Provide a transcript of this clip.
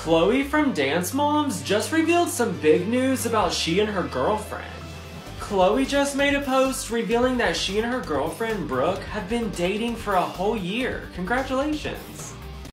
Chloe from Dance Moms just revealed some big news about she and her girlfriend. Chloe just made a post revealing that she and her girlfriend Brooke have been dating for a whole year. Congratulations.